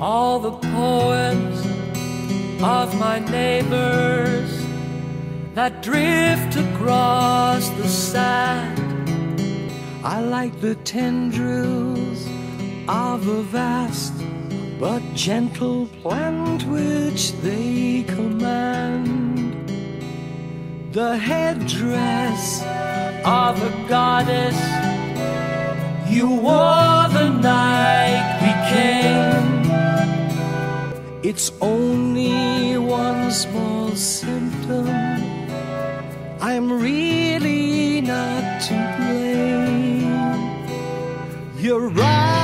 all the poems of my neighbors that drift across the sand. I like the tendrils of a vast but gentle plant which they command. The headdress of a goddess you wore the night It's only one small symptom. I'm really not to blame. You're riding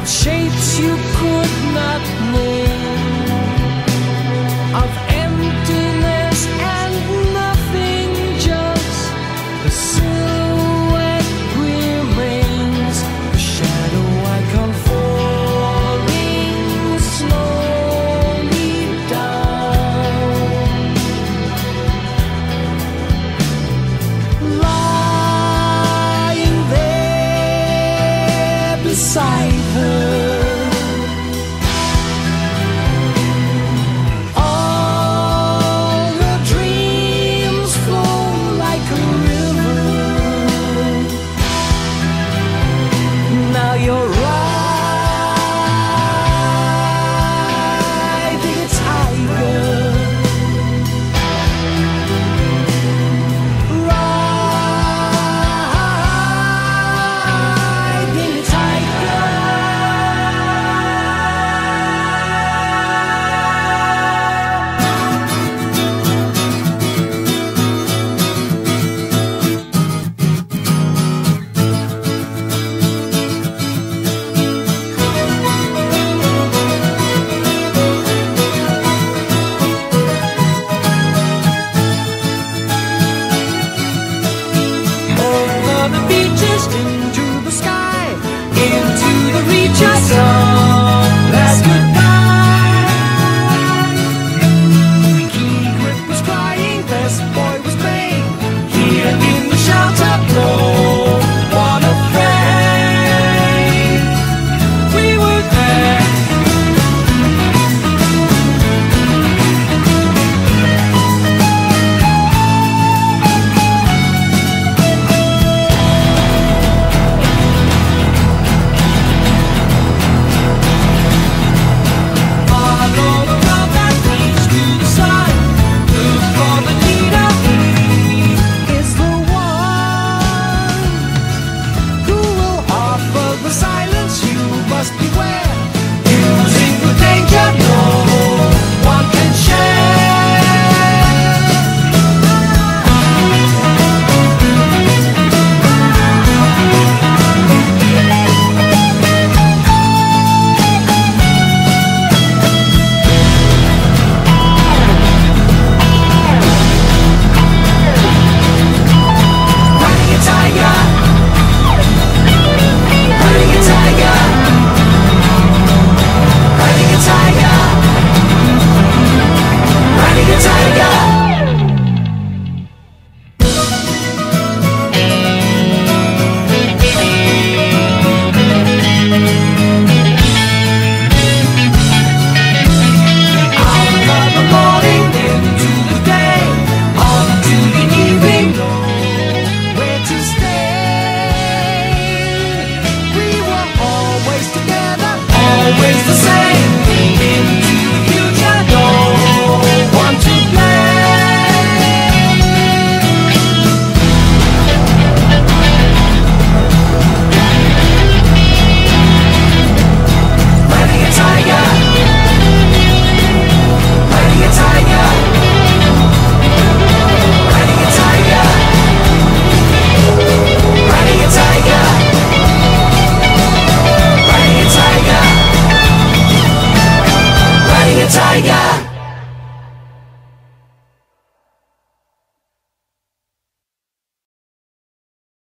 of shapes you could not name, of emptiness and nothing, just the silhouette